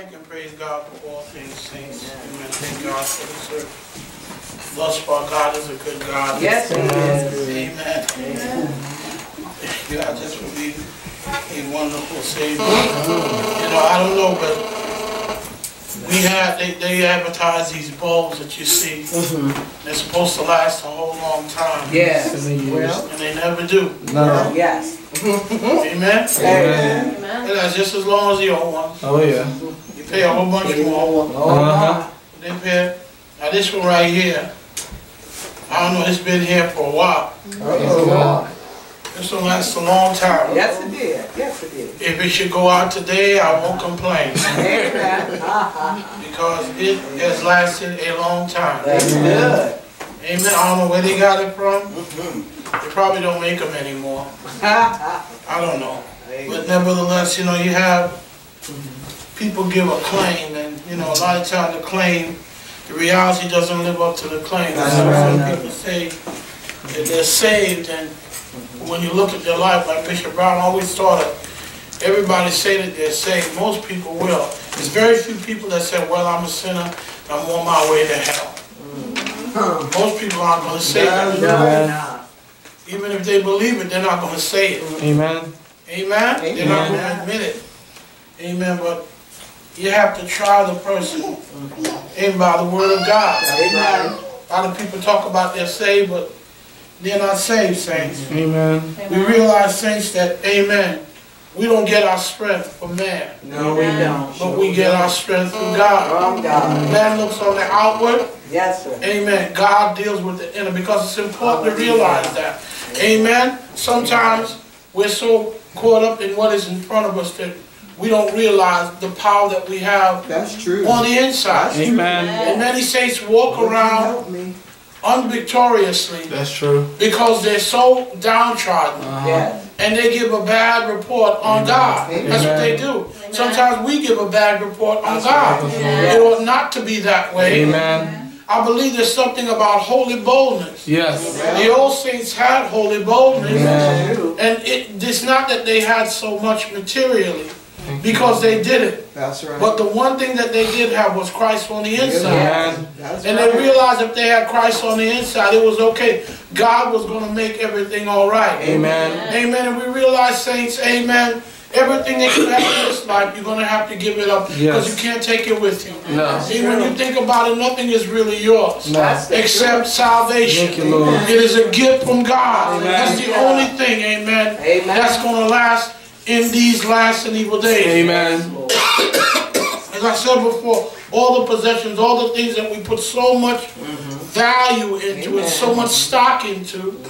thank and praise God for all things, saints. Amen. Thank God for the service. Thus far, God is a good God. Yes, he is. Amen. Thank God just for being a wonderful Savior. You know, I don't know, but we have, they, they advertise these bulbs that you see. Mm-hmm. They're supposed to last a whole long time. Yes. Well, And they never do. no. Yes. Amen? Amen. And that's just as long as the old ones. Oh, yeah. You pay a whole bunch more. Uh-huh. They pay, now this one right here, I don't know, it's been here for a while. Uh-oh. This one lasts a long time. Yes, it did. Yes, it did. If it should go out today, I won't complain Amen. Because it has lasted a long time. That's good. Amen. I don't know where they got it from. They probably don't make them anymore. I don't know. But nevertheless, you know, you have people give a claim and, you know, a lot of times the claim, the reality doesn't live up to the claim. That's So right. Some people say that they're saved and when you look at their life, like Bishop Brown always taught us, everybody say that they're saved. Most people will. There's very few people that say, well, I'm a sinner, I'm on my way to hell. Hmm. Most people aren't gonna say that. No, no. Even if they believe it, they're not gonna say it. Amen. Amen. Amen? They're not gonna admit it. Amen, but you have to try the person in by the word of God. Amen. A lot of people talk about they're saved, but they're not saved, saints. Amen. We realize, saints, that, amen, we don't get our strength from man, No, we don't. but we get our strength from oh, God. From God. Man looks on the outward, Yes, sir. Amen. God deals with the inner because it's important to realize that. Amen. Sometimes we're so caught up in what is in front of us that we don't realize the power that we have That's true. on the inside. Amen. And many saints walk around Help me. unvictoriously That's true. because they're so downtrodden uh-huh. Yes. and they give a bad report on God. That's what they do. Sometimes we give a bad report on God. It ought not to be that way. Amen. I believe there's something about holy boldness. Yes. The old saints had holy boldness. Amen. And it, it's not that they had so much materially, because they did it. That's right. But the one thing that they did have was Christ on the inside. Amen. That's And right. they realized if they had Christ on the inside, it was okay. God was going to make everything all right. Amen. Amen. And we realize, saints, amen, everything that you have in this life, you're going to have to give it up because Yes. you can't take it with you. No. See, when you think about it, nothing is really yours No. except salvation. Thank you, Lord. It is a gift from God. Amen. That's the only thing, amen, Amen. that's going to last in these last and evil days. Amen. As I said before, all the possessions, all the things that we put so much value into and so much stock into,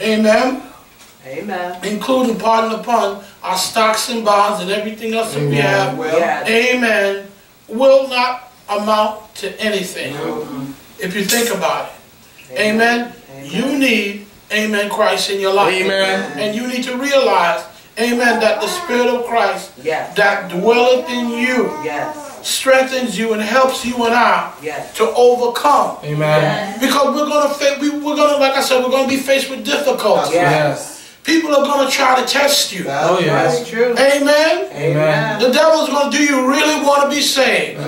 amen, Amen. including, pardon the pun, our stocks and bonds and everything else that we have, Well, Yes. amen, will not amount to anything if you think about it. Amen. You need, amen, Christ in your life. Amen. And you need to realize, amen, that the Spirit of Christ Yes. that dwelleth in you Yes. strengthens you and helps you and I Yes. to overcome. Amen. Because we're gonna fa- we, we're gonna, like I said, we're gonna be faced with difficulty. Yes. People are gonna try to test you. Oh, yes. That's true. Amen. Amen. The devil's gonna do you really want to be saved?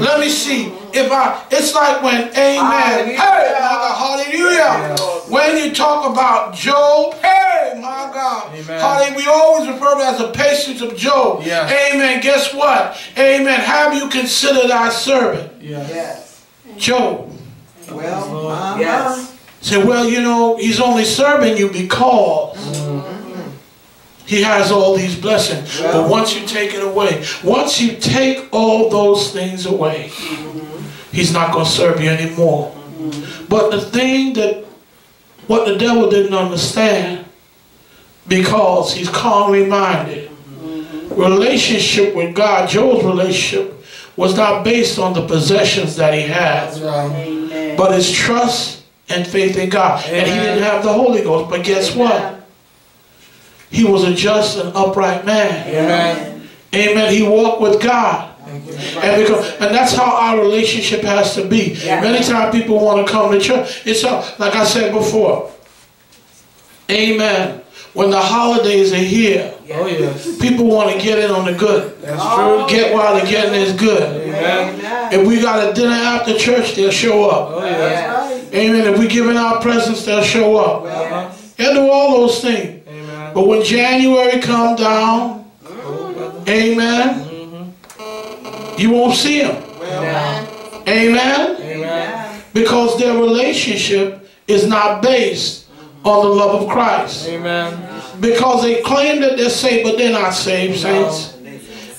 Let me see. If I, it's like when, amen. Hallelujah. Hey, my God, hallelujah. When you talk about Job, hey, my God. Amen. Hallelujah. We always refer to it as the patience of Job. Yeah. Amen. Guess what? Amen. Have you considered our servant, Yes. Yes. Job? Well, Lord. uh-huh. Yes. Say, well, you know, he's only serving you because he has all these blessings. But once you take it away, once you take all those things away, mm-hmm. he's not going to serve you anymore. Mm-hmm. But the thing that, what the devil didn't understand, because he's calmly minded, mm-hmm. relationship with God, Job's relationship, was not based on the possessions that he had That's right. But his trust and faith in God. And he didn't have the Holy Ghost. But guess what? He was a just and upright man. Amen. Amen. He walked with God. And, because, and that's how our relationship has to be. Yeah. Many times people want to come to church. It's like I said before. Amen. when the holidays are here, Oh, yes. people want to get in on the good. That's true. Get while the getting is good. Amen. If we got a dinner after church, they'll show up. Oh, yes. Yes. Amen. If we giving out presents, they'll show up. Uh-huh. They'll do all those things. But when January come down, amen, you won't see them. Amen. Amen. Amen. Because their relationship is not based on the love of Christ. Amen. Because they claim that they're saved, but they're not saved, saints.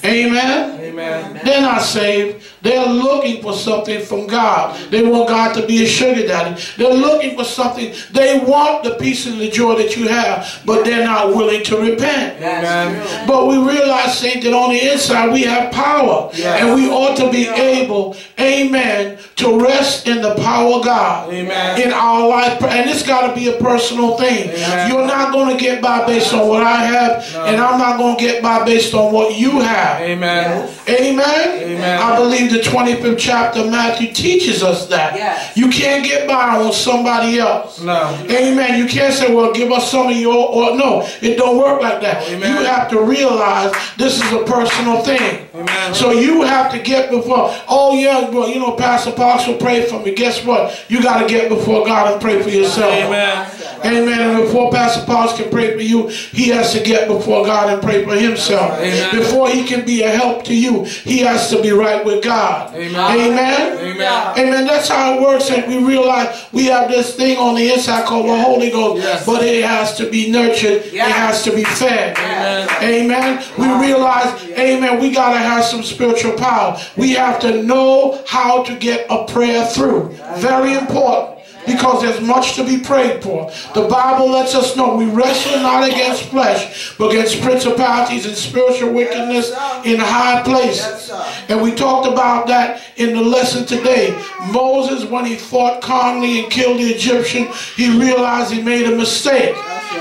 Amen. Amen. They're not saved. They're looking for something from God. They want God to be a sugar daddy. They're looking for something. They want the peace and the joy that you have, but they're not willing to repent. Amen. But we realize, Saint, that on the inside we have power. Yes. And we ought to be able, amen, to rest in the power of God Amen. in our life. And it's got to be a personal thing. Amen. You're not going to get by based on what I have, No. and I'm not going to get by based on what you have. Amen. Amen? Amen. I believe the 25th chapter of Matthew teaches us that. Yes. You can't get by on somebody else. No. Amen. You can't say, well, give us some of your, or no, it don't work like that. Amen. You have to realize this is a personal thing. Amen. So you have to get before, oh yeah, well, you know, Pastor Parks will pray for me. Guess what? You got to get before God and pray for yourself. Amen. Amen. And before Pastor Parks can pray for you, he has to get before God and pray for himself. Amen. Before he can be a help to you, he has to be right with God. Amen. Amen. Amen. Amen. That's how it works. And we realize we have this thing on the inside called the Holy Ghost, Yes. but it has to be nurtured. Yeah. It has to be fed. Amen. Amen. We realize, amen, we got to have some spiritual power. We have to know how to get a prayer through. Very important. Because there's much to be prayed for. The Bible lets us know we wrestle not against flesh, but against principalities and spiritual wickedness in high places. And we talked about that in the lesson today. Moses, when he fought calmly and killed the Egyptian, he realized he made a mistake.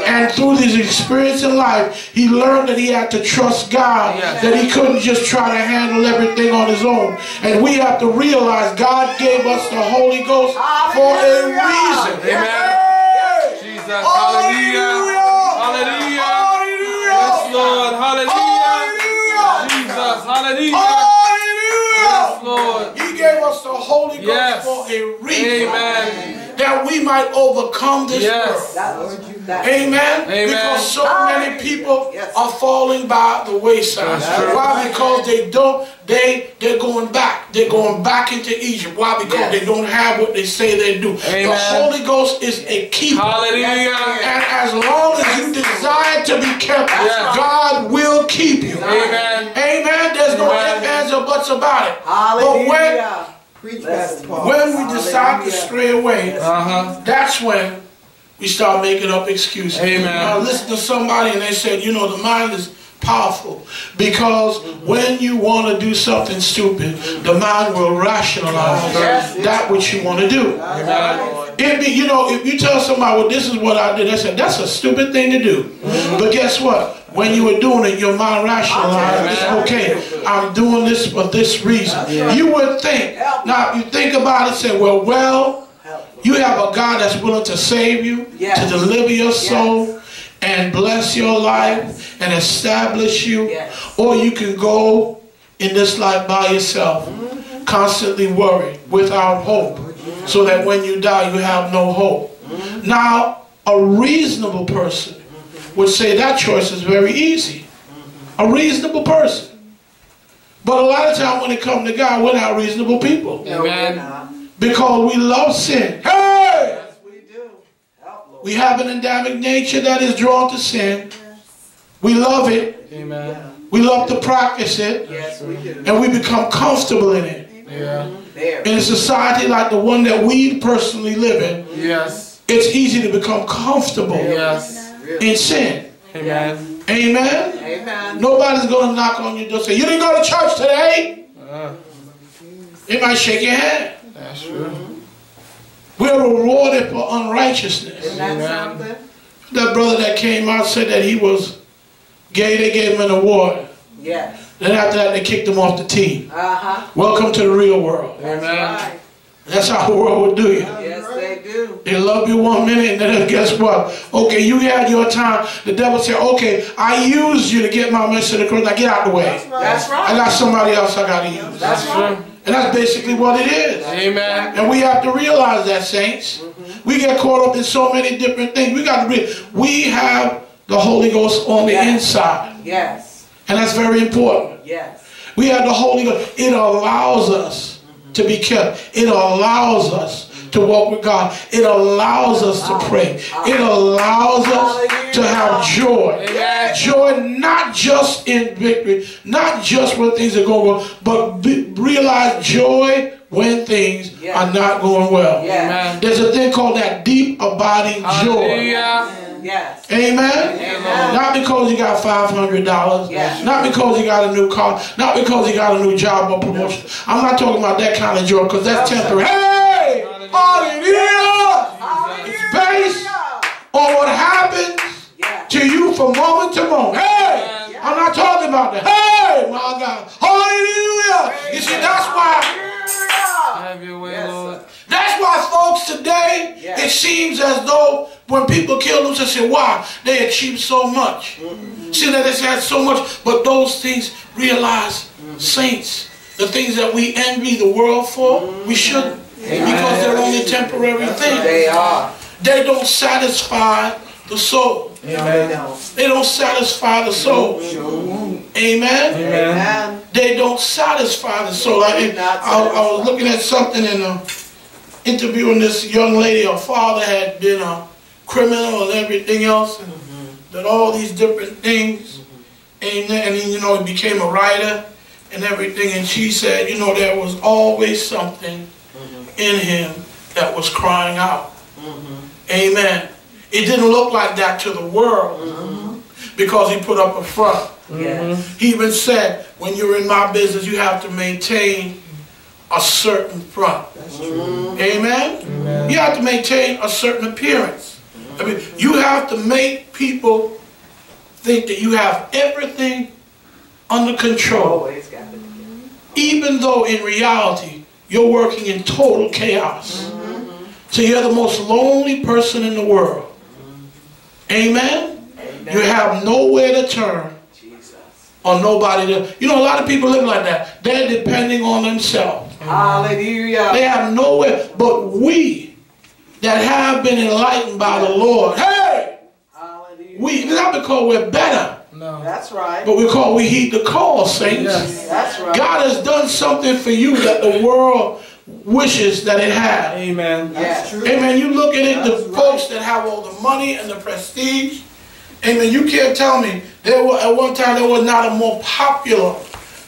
And through his experience in life, he learned that he had to trust God, Yes. that he couldn't just try to handle everything on his own. And we have to realize God gave us the Holy Ghost for a reason. Amen. Jesus. Hallelujah. Hallelujah. Yes, Lord. Hallelujah. Jesus. Hallelujah. Yes, Lord. He gave us the Holy Ghost Yes. for a reason. Amen. That we might overcome this Yes. world. That. Amen. Amen. Because so many people Yes. are falling by the wayside. That's true. Why? Because they don't. They they're going back. They're going back into Egypt. Why? Because Yes. they don't have what they say they do. The Holy Ghost is a keeper. Hallelujah. And as long as you desire to be kept, Yes. God will keep you. Amen. Amen. There's no Amen. ifs, ands, or buts about it. Hallelujah. Preach, Listen. Pastor Paul. When we decide to stray away, Uh-huh. that's when we start making up excuses. Amen. I listened to somebody and they said, you know, the mind is powerful because when you want to do something stupid, the mind will rationalize Yes. that which you want to do. Amen. It be, you know, if you tell somebody, well, this is what I did, they said, that's a stupid thing to do. Mm-hmm. But guess what? When you were doing it, your mind rationalized, it's okay, I'm doing this for this reason. You would think, now if you think about it, say, well, well. You have a God that's willing to save you, Yes. to deliver your soul, and bless your life, and establish you. Yes. Or you can go in this life by yourself, mm-hmm. constantly worried, without hope, mm-hmm. so that when you die, you have no hope. Mm-hmm. Now, a reasonable person would say that choice is very easy. A reasonable person. But a lot of times when it comes to God, we're not reasonable people. No, Amen. Not. Because we love sin. Hey! Yes, we do. Help, We have an Adamic nature that is drawn to sin. We love it. Amen. We love to practice it. Yes, we do. And we become comfortable in it. Yeah. There. In a society like the one that we personally live in, Yes. it's easy to become comfortable Yes. In sin. Amen. Amen? Amen. Nobody's going to knock on your door and say, You didn't go to church today? Uh, They might shake your hand. That's true. We're rewarded for unrighteousness. Isn't that something? That brother that came out said that he was gay, they gave him an award. Yes. Then after that, they kicked him off the team. Uh-huh. Welcome to the real world. That's Amen. right. That's how the world would do you. Yes, they do. They love you one minute and then guess what? Okay, you had your time. The devil said, okay, I used you to get my message across. Now get out of the way. That's right. I right. got somebody else I got to use. That's right. And that's basically what it is. Amen. And we have to realize that, saints. Mm-hmm. We get caught up in so many different things. We got to be, we have the Holy Ghost on the inside. Yes. And that's very important. Yes. We have the Holy Ghost. It allows us to be kept. It allows us to walk with God. It allows us to pray. It allows us to have joy. Joy not just in victory, not just when things are going well, but be, realize joy when things Yeah. are not going well. Yeah. There's a thing called that deep abiding joy. Yes. Amen. Amen. Not because you got five hundred dollars. Yeah. Not because you got a new car. Not because you got a new job or promotion. I'm not talking about that kind of joy because that's temporary. Hey, hallelujah! It's based on what happens Yes. to you from moment to moment. Hey, I'm not talking about that. Hey, my God, hallelujah! You see, that's why. Hallelujah. Have your way, Yes, Lord. That's why folks today, Yeah. it seems as though when people kill themselves, say, why? They achieved so much. Mm-hmm. See that they had so much, but those things realize, mm-hmm. saints, the things that we envy the world for, we mm-hmm. Shouldn't. Because they're only temporary things. They are. They don't satisfy the soul. No, they don't. They don't satisfy the soul. Amen. Amen. They don't satisfy the soul. I, Not I, I was looking at something in a interviewing this young lady. Her father had been a criminal and everything else, and mm-hmm. did all these different things. Mm-hmm. And then, and then, you know, he became a writer and everything. And she said, you know, there was always something in him that was crying out. Mm-hmm. Amen. It didn't look like that to the world mm-hmm. because he put up a front. Yes. Mm-hmm. He even said, when you're in my business, you have to maintain a certain front. Amen? You have to maintain a certain appearance. I mean, you have to make people think that you have everything under control, Always got it. even though in reality, you're working in total chaos. So you're the most lonely person in the world. Amen? You have nowhere to turn Jesus. or nobody to. You know, a lot of people live like that. They're depending on themselves. Hallelujah. They have nowhere. But we that have been enlightened by the Lord, hey, Hallelujah. we not because we're better, No. That's right. but we call we heed the call, saints. Yes. That's right. God has done something for you that the world wishes that it had. Amen. Yes. Amen. You look at it, the folks that have all the money and the prestige. Amen. You can't tell me there were at one time there was not a more popular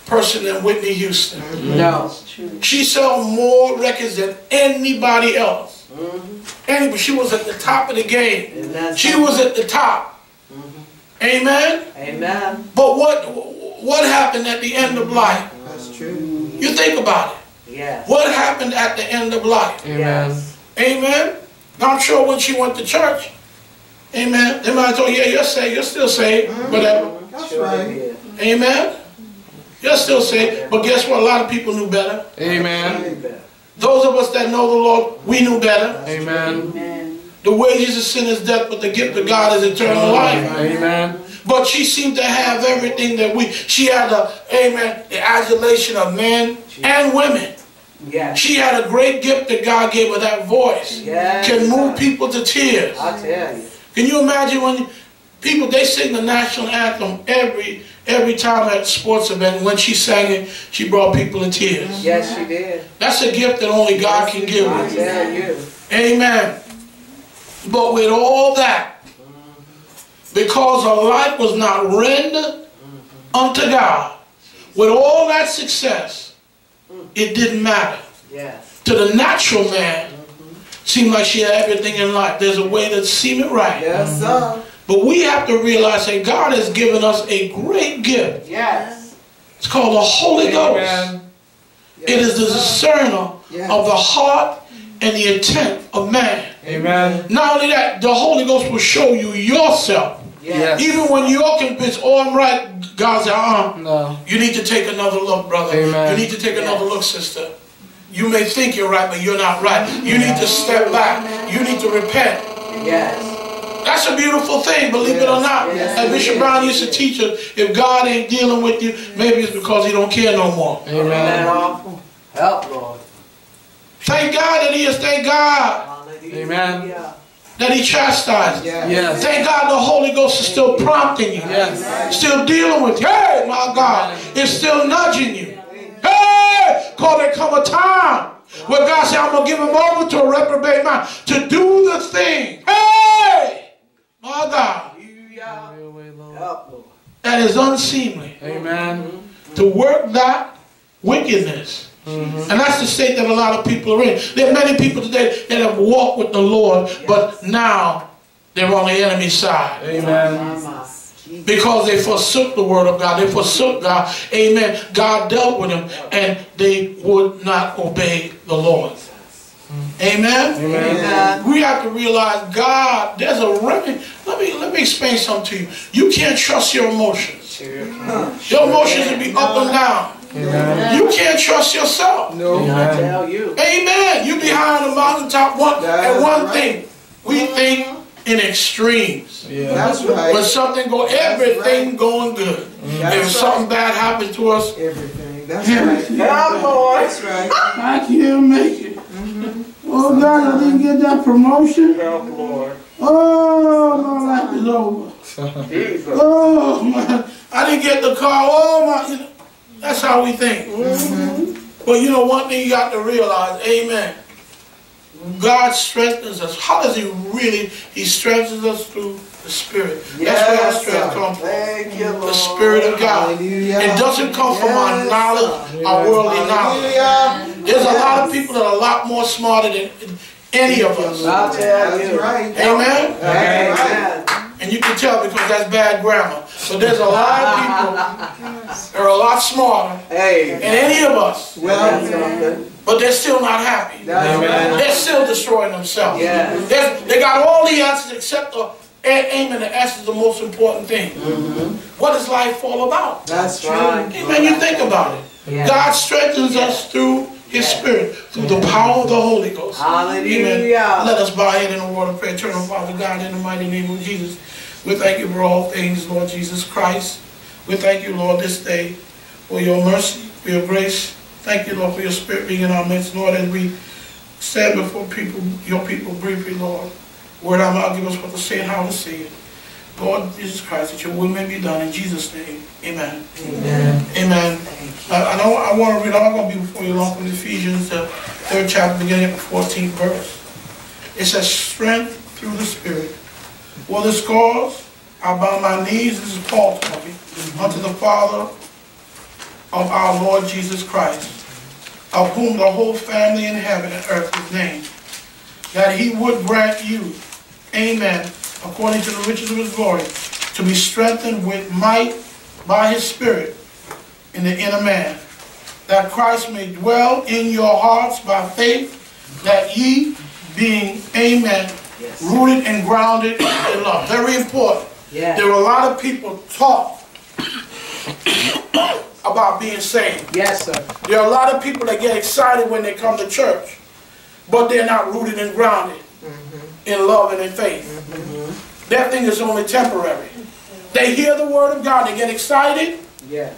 person than Whitney Houston. No. She sold more records than anybody else. Mm. Anybody, she was at the top of the game. Isn't She was at the top. Amen. Amen. But what what happened at the end of life? That's true. You think about it. Yes. What happened at the end of life? Amen. Yes. Amen. Now, I'm sure when she went to church, amen, they might have told you, yeah, you're saved, you're still saved, mm-hmm. whatever. That's Sure right. they. Amen. You're still saved. But guess what? A lot of people knew better. Amen. Those of us that know the Lord, we knew better. Amen. Amen. The wages of sin is death, but the gift of God is eternal life. Amen. But she seemed to have everything that we, she had the, amen, the adulation of men and women. Yes. She had a great gift that God gave her, that voice. Yes. Can move people to tears. I tell you. Can you imagine when people they sing the national anthem every every time at sports event? When she sang it, she brought people to tears. Yes, she did. That's a gift that only God can give. I you. tell you. Amen. But with all that, because her life was not rendered unto God, with all that success, it didn't matter. Yes. To the natural man, mm-hmm. seemed like she had everything in life. There's a way that seemed it right. Yes, sir. Mm-hmm. But we have to realize that God has given us a great gift. Yes. It's called the Holy Ghost. Amen. It is the discerner Yes. of the heart and the intent of man. Amen. Not only that, the Holy Ghost will show you yourself. Yes. Even when you're convinced, oh, I'm right, God's said, uh-uh. No. You need to take another look, brother. Amen. You need to take Yes. another look, sister. you may think you're right, but you're not right. You need to step back. You need to repent. Yes. That's a beautiful thing, believe it or not. Yes, As it Bishop is. Brown used to teach us, if God ain't dealing with you, maybe it's because he don't care no more. Isn't that awful? Help, Lord. Thank God that he is, thank God Amen. that he chastises. Yes. Thank God the Holy Ghost is still prompting you. Yes. Still dealing with you. Hey, my God. It's still nudging you. Hey! Cause there come a time where God said, I'm going to give him over to a reprobate mind to do the thing. Hey! My God. Hallelujah. Help, Lord. That is unseemly. Amen. To work that wickedness. And that's the state that a lot of people are in. There are many people today that have walked with the Lord, but now they're on the enemy side. Amen. Mama. Because they forsook the word of God. They forsook God. Amen. God dealt with them and they would not obey the Lord. Amen. Amen. We have to realize God, there's a remedy. Let me let me explain something to you. You can't trust your emotions. Your emotions will be up and down. Amen. You can't trust yourself. No. I Amen. tell you. Amen. You be high on the mountaintop one and one thing. We think in extremes. Yeah. That's When right. something go, everything going good. If That's something bad happens to us, Everything. That's right. Help, Lord. That's right. I can't make it. Mm-hmm. Oh God, I didn't get that promotion. Help, Lord. Oh, my life is over. Jesus. Oh my, I didn't get the car. Oh my, you know, that's how we think. Mm-hmm. But you know one thing you got to realize, Amen. God strengthens us. How does He really? He strengthens us through the Spirit. That's where our Yes, strength comes from. Thank you, Lord. The Spirit of God. Hallelujah. It doesn't come from our Yes, knowledge, our worldly knowledge. Hallelujah. There's a lot of people that are a lot more smarter than any of us. I'll That's you. right. Amen? Amen. And you can tell because that's bad grammar. But there's a lot of people that are a lot smarter Hey. than any of us, Well, but they're still not happy. right. They're still destroying themselves. Yes. There's- They got all the answers except the a- aim and the answer is the most important thing. What is life all about? That's true. Right. Amen. You think about it. Yeah. God strengthens us through His Spirit, through the power of the Holy Ghost. Amen. Hallelujah. Let us bow in a word of prayer. Eternal Father God, in the mighty name of Jesus, we thank you for all things, Lord Jesus Christ. We thank you, Lord, this day for your mercy, for your grace. Thank you, Lord, for your spirit being in our midst, Lord, as we stand before people, your people briefly, Lord. Word out mouth, give us what to say and how to say it. Lord Jesus Christ, that your will may be done in Jesus' name. Amen. Amen. Amen. I, know I want to read, I'm going to be before you long from Ephesians, the third chapter, beginning at the 14th verse. It says, strength through the Spirit. Well, this cause, I bow my knees, this is Paul talking, unto the Father of our Lord Jesus Christ, of whom the whole family in heaven and earth is named, that he would grant you, amen, according to the riches of his glory, to be strengthened with might by his Spirit in the inner man, that Christ may dwell in your hearts by faith, that ye, being, amen, Yes. rooted and grounded in love. Very important. Yes. There are a lot of people talk about being saved. Yes, sir. There are a lot of people that get excited when they come to church, but they're not rooted and grounded in love and in faith. That thing is only temporary. They hear the word of God, they get excited, Yes.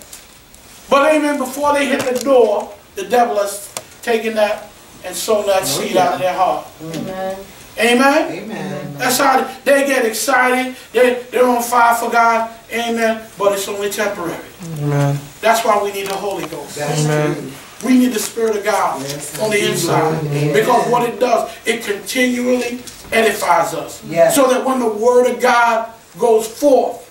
but amen, before they hit the door, the devil has taken that and sown that oh, seed out of their heart. Mm-hmm. Amen? Amen. That's how they get excited, they, they're on fire for God, amen, but it's only temporary. Amen. That's why we need the Holy Ghost. That's Amen. true. We need the Spirit of God Yes, on the inside. Amen. Because what it does, it continually edifies us. Yes. So that when the Word of God goes forth,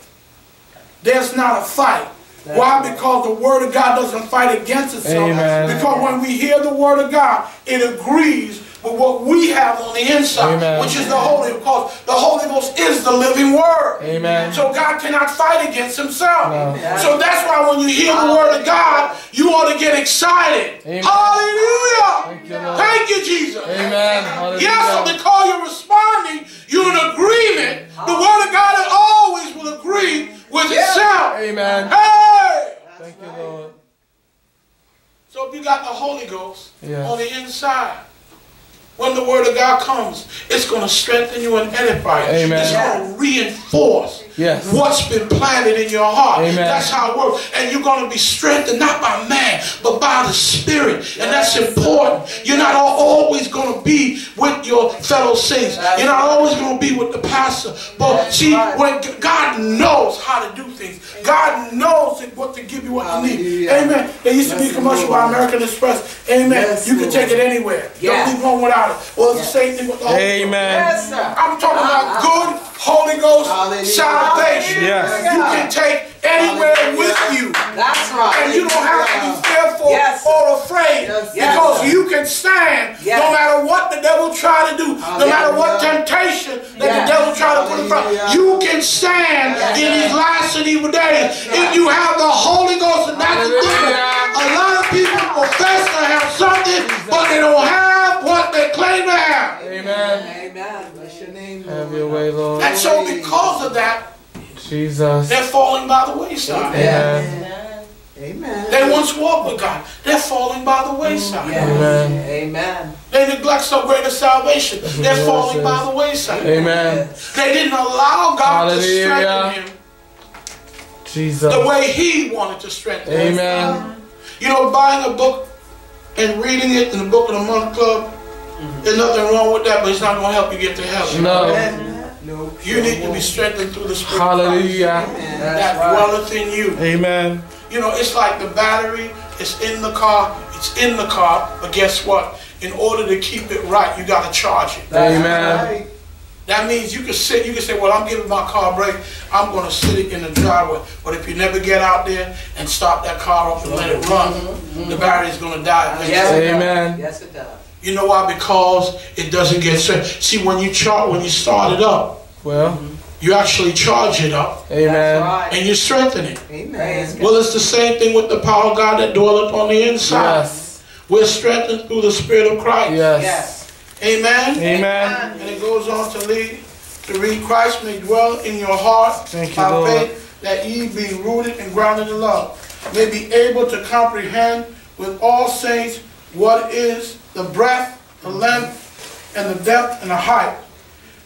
there's not a fight. That's Why? right. Because the Word of God doesn't fight against itself. Amen. Because when we hear the Word of God, it agrees with what we have on the inside, Amen. which is the Holy Ghost. The Holy Ghost is the living Word. Amen. So God cannot fight against himself. No. So that's why when you hear the word of God, you ought to get excited. Amen. Hallelujah. Thank you. Thank you, Jesus. Amen. Hallelujah. Yes, so because you're responding, you're in agreement. The word of God always will agree with itself. Amen. Hey! Thank you, Lord. So if you got the Holy Ghost Yes. on the inside, when the word of God comes, it's going to strengthen you and edify you. Amen. It's going to reinforce Yes. what's been planted in your heart. Amen. That's how it works. And you're going to be strengthened not by man, but by the Spirit. And that's important. You're not always going to be with your fellow saints. You're not always going to be with the pastor. But see, when God knows how to do things, God knows what to give you what you need. Amen. There used to be a commercial by American Express. Amen. Yes, you can take it anywhere. Yeah. Don't leave home without it. Well, it's the same thing with the Holy Ghost. Amen. Yes, sir. I'm talking about ah, ah, ah. good Holy Ghost Hallelujah. salvation. Yes. You can take anywhere with you. That's right. And you don't have to be fearful Yes. or afraid Yes, because yes. you can stand Yes. no matter what the devil try to do, no matter what temptation that Yes. the devil try to put in front. Hallelujah. You can stand Yes. in these last and evil days if you have the Holy Ghost and that's the thing. A lot of people profess to have something, but they don't have what they claim to have. Amen. Amen. Way, Lord. And so because of that, Jesus. they're falling by the wayside. Amen. Amen. They once walked with God. They're falling by the wayside. Amen. Amen. They neglect so great a salvation. They're the falling Lord by the wayside. Amen. They didn't allow God to strengthen Hallelujah. him Jesus. the way he wanted to strengthen him. Amen. You know, buying a book and reading it in the Book of the Month Club, mm-hmm. there's nothing wrong with that, but it's not going to help you get to heaven. No. No. You need to be strengthened through the Spirit Hallelujah. Amen. that That's right. dwelleth in you. Amen. You know, it's like the battery is in the car, it's in the car, but guess what? In order to keep it right, you got to charge it. Amen. Right. That means you can sit, you can say, well, I'm giving my car a break. I'm going to sit it in the driveway. But if you never get out there and start that car up and let it run, mm-hmm. the battery's going to die. Yes, it does. Amen. Yes, it does. You know why? Because it doesn't get set. See, when you char- when you start it up, Well, you actually charge it up amen. right. and you strengthen it. Amen. Well, it's the same thing with the power of God that dwelleth on the inside. Yes. We're strengthened through the Spirit of Christ. Yes. Yes. Amen. Amen. And it goes on to lead to read Christ may dwell in your heart Thank you, by Lord. faith, that ye being rooted and grounded in love, may be able to comprehend with all saints what is the breadth, the length, and the depth and the height,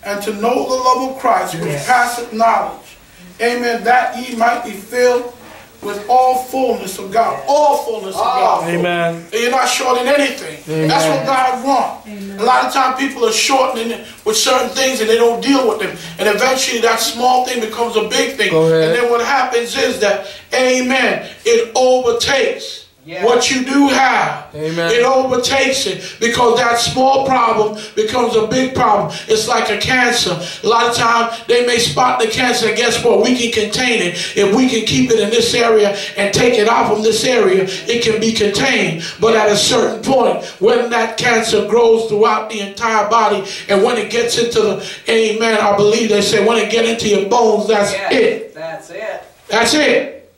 and to know the love of Christ which passeth knowledge. Amen. That ye might be filled with all fullness of God. All fullness of God. Amen. And you're not short in anything. That's what God wants. A lot of times people are shortening it with certain things and they don't deal with them. And eventually that small thing becomes a big thing. Go ahead. And then what happens is that, amen, it overtakes Yeah. what you do have. Amen. It overtakes it because that small problem becomes a big problem. It's like a cancer. A lot of times they may spot the cancer. and Guess what? We can contain it. If we can keep it in this area and take it out from this area, it can be contained. But at a certain point, when that cancer grows throughout the entire body and when it gets into the, amen, I believe they say when it get into your bones, that's Yes. it. That's it. That's it.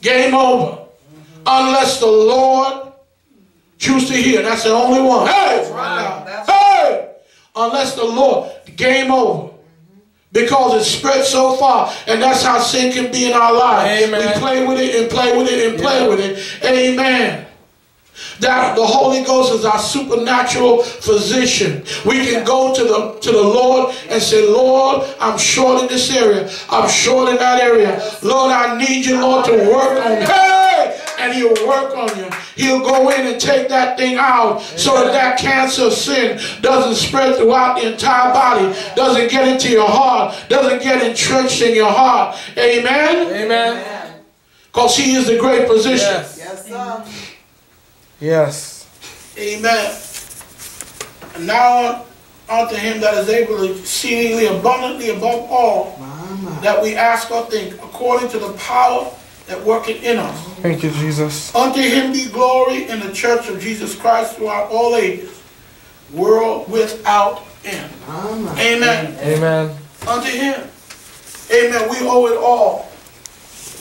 Game over. Unless the Lord choose to hear. That's the only one. Hey! That's right. That's Hey! Unless the Lord. Game over. Because it's spread so far. And that's how sin can be in our lives. Amen. We play with it and play with it and play Yeah. with it. Amen. That the Holy Ghost is our supernatural physician. We can go to the to the Lord and say, Lord, I'm short in this area. I'm short in that area. Lord, I need you, Lord, to work on me. Hey! And he'll work on you. He'll go in and take that thing out so that that cancer sin doesn't spread throughout the entire body, doesn't get into your heart, doesn't get entrenched in your heart. Amen? Amen. Because he is the great physician. Yes. Yes, sir. Yes. Amen. And now unto him that is able to exceedingly abundantly above all Mama. that we ask or think, according to the power that worketh in us. Thank you, Jesus. Unto him be glory in the church of Jesus Christ throughout all ages, world without end. Mama. Amen. Amen. Unto him. Amen. We owe it all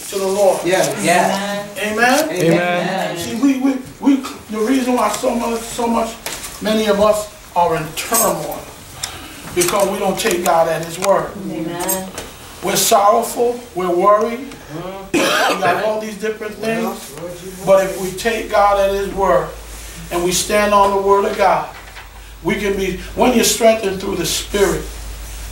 to the Lord. Yes. Yes. Amen. Amen. See, we, we, we, the reason why so much, so much, many of us are in turmoil because we don't take God at His word. Amen. We're sorrowful, we're worried, Mm-hmm. We got all these different things. else, Lord, you want? But if we take God at His word and we stand on the word of God, we can be, when you're strengthened through the Spirit,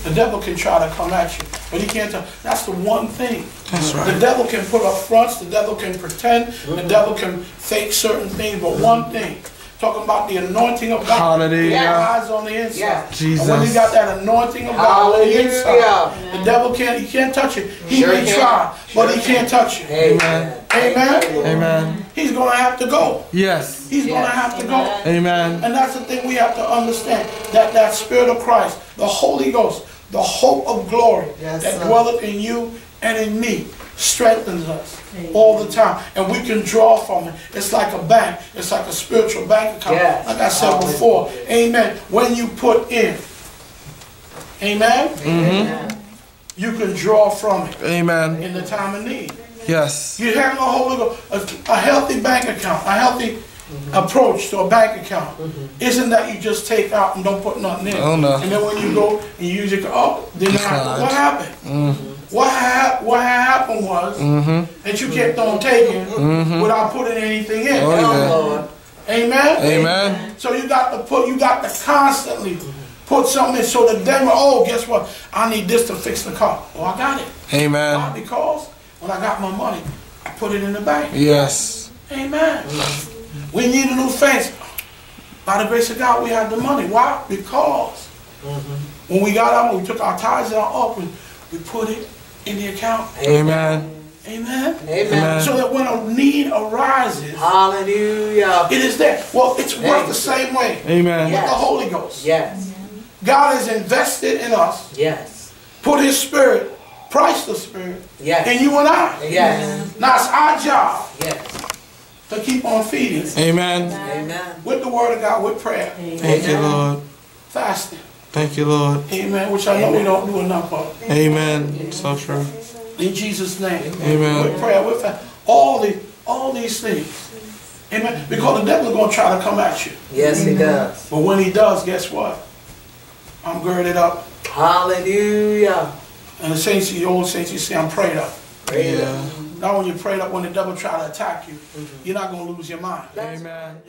the devil can try to come at you, but he can't. Tell. That's the one thing. That's right. The devil can put up fronts, the devil can pretend, the mm-hmm. devil can fake certain things, but one thing, talking about the anointing of God. Hallelujah. Eyes on the inside. Yeah. Jesus. And when you got that anointing of God on the inside, Hallelujah. the devil can't, he can't touch it. He Sure may can. try, but he can't touch it. Amen. Amen? Amen. He's gonna have to go. Yes. He's gonna have to go. Amen. And that's the thing we have to understand. That that Spirit of Christ, the Holy Ghost, the hope of glory Yes, that sir. dwelleth in you and in me strengthens us all the time. And we can draw from it. It's like a bank. It's like a spiritual bank account. Yes. Like I said before. Amen. When you put in, amen, Amen. you can draw from it Amen. in the time of need. Yes. You have the Holy Ghost, a, a healthy bank account, a healthy mm-hmm. approach to a bank account mm-hmm. isn't that you just take out and don't put nothing in. Oh, no. And then when you go and you use it, oh, then Decline. what happened? Mm. What hap- what happened was Mm-hmm. that you kept on taking without putting anything in. Oh, yeah. Lord. Amen. Amen. So you got to put, you got to constantly put something in. So the devil, oh, guess what? I need this to fix the car. Oh, I got it. Why? Amen. Because when I got my money, I put it in the bank. Yes. Amen. We need a new fence. By the grace of God, we have the money. Why? Because when we got out, we took our tithes and our offering, we put it in the account. Amen. Amen. Amen. So that when a need arises, Hallelujah. it is there. Well, it's worked Thank the you. same way Amen. with Yes. the Holy Ghost. Yes. God has invested in us, Yes. put His Spirit, priced the Spirit Yes. in you and I. Yes. Now it's our job Yes. to keep on feeding Amen. Amen. with the Word of God, with prayer, Thank you, Lord. fasting. Thank you, Lord. Amen. Which I know we don't do enough of. Amen. So true. In Jesus' name. Amen. With prayer, with fa- all the all these things. Amen. Because the devil is gonna try to come at you. Yes, he does. But when he does, guess what? I'm girded up. Hallelujah. And the saints, the old saints, you say I'm prayed up. Praise Yeah. God. Now when you're prayed up, when the devil try to attack you, mm-hmm. you're not gonna lose your mind. Amen.